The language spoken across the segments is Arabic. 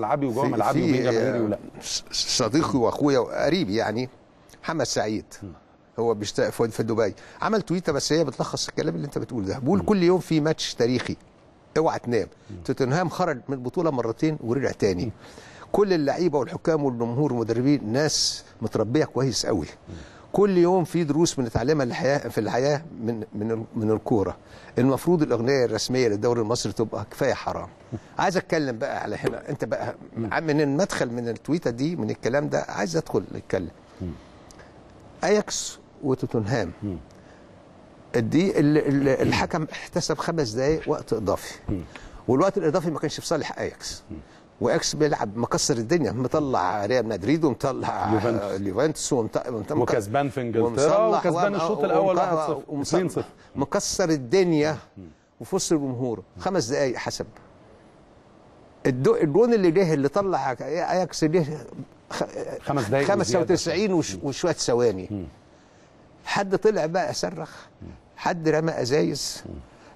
ملعبي وجوه ملعبي وبين جماهيري ولا. ص- صديقي واخويا وقريبي يعني محمد سعيد. هو بيشتغل في في دبي. عمل تويتة بس هي بتلخص الكلام اللي انت بتقوله ده. بيقول كل يوم في ماتش تاريخي. اوعى تنام. توتنهام خرج من البطولة مرتين ورجع تاني. كل اللعيبة والحكام والجمهور والمدربين ناس متربية كويس قوي. كل يوم في دروس بنتعلمها الحياة في الحياة من من من الكورة. المفروض الأغنية الرسمية للدوري المصري تبقى كفاية حرام. عايز أتكلم بقى على هنا. أنت بقى من المدخل من التويته دي من الكلام ده عايز أدخل اتكلم أياكس وتوتنهام. دي ال- ال- الحكم احتسب خمس دقائق وقت إضافي. والوقت الإضافي ما كانش في صالح أياكس. واياكس بيلعب مكسر الدنيا مطلع ريال مدريد ومطلع يوفنتوس. اليوفنتوس وكسبان في إنجلترا وكسبان الشوط الأول ومص- 1-0 2-0 مكسر الدنيا وفي وسط الجمهور. خمس دقائق حسب. الجون اللي جه اللي طلع أياكس جه خمس دقايق 95 وش- وشوية ثواني. حد طلع بقى صرخ. حد رمى أزايز.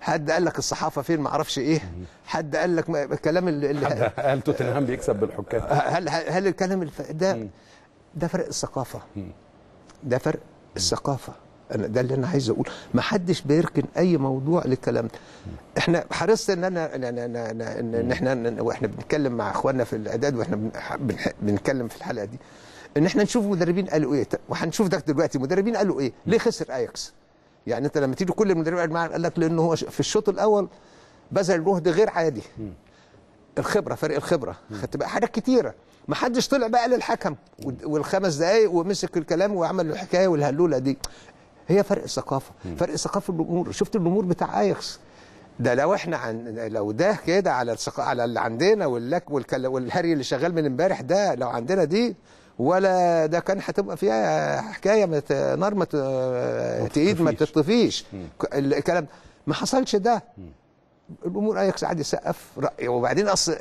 حد قال لك الصحافة فين؟ ما أعرفش إيه. حد قال لك الكلام اللي, قال توتنهام بيكسب بالحكام. هل هل, هل الكلام الف... ده ده فرق الثقافة. ده فرق الثقافة. أنا ده اللي أنا عايز أقول. ما حدش بيركن أي موضوع للكلام ده. إحنا حرصت إن أنا ان إحنا وإحنا بنتكلم مع إخواننا في الإعداد وإحنا بنتكلم في الحلقة دي. إن إحنا نشوف مدربين قالوا إيه. وهنشوف ده دلوقتي. مدربين قالوا إيه. ليه خسر اياكس يعني انت لما تيجي كل المدربين قاعد معاك قال لك لأنه هو في الشوط الأول بذل جهد غير عادي. الخبرة فرق الخبرة. خدت بقى حاجات كتيرة. ما حدش طلع بقى للحكم وال- والخمس دقايق ومسك الكلام وعمل الحكاية والهلولة دي. هي فرق الثقافه فرق ثقافة الجمهور. شفت الجمهور بتاع اياكس ده لو إحنا عن لو ده كده على. على اللي عندنا واللك والكل... والهري اللي شغال من امبارح ده لو عندنا دي ولا ده كان هتبقى فيها حكاية ما ت... نار ما. تقيد ما تطفيش. الكلام ما حصلش ده. الأمور اياكس قاعد يسقف رأي. وبعدين أصل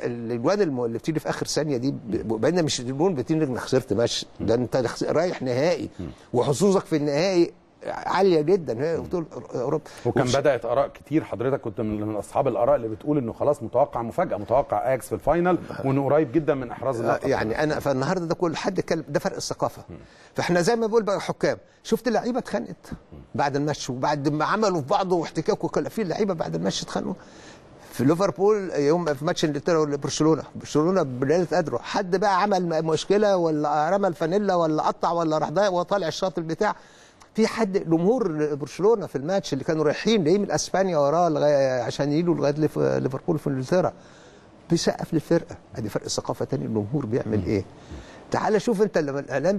الم- اللي بتيجي في آخر ثانية دي بقينا مش الجون بتيجي إنك خسرت ماتش ده أنت رايح نهائي. وحظوظك في النهائي عالية جدا. هي بطوله أوروبا. وكان وش- بدأت آراء كتير. حضرتك كنت من أصحاب الآراء اللي بتقول إنه خلاص متوقع مفاجأة متوقع آياكس في ال final وإنه قريب جدا من إحراز آه، اللقب. يعني أنا فالنهاردة ده كل حد اتكلم ده فرق الثقافة. فإحنا زي ما بقول بقى حكام شفت اللعيبة اتخانقت بعد الماتش وبعد ما عملوا في بعض واحتكاك وكل في لعيبه بعد الماتش اتخانقوا. في ليفربول يوم في ماتش إنجلترا ولا برشلونة بليلة قدره. حد بقى عمل مشكلة ولا رمى الفانيلا ولا قطع ولا راح ضايق وطالع الشاط البتاع في حد جمهور برشلونة في الماتش اللي كانوا رايحين جايين من أسبانيا وراه لغاية- عشان يجوا لغاية ليف- ليفربول في إنجلترا. بيسقف للفرقة. أدي فرق الثقافه تاني الجمهور بيعمل إيه؟ تعال شوف أنت لما الإعلام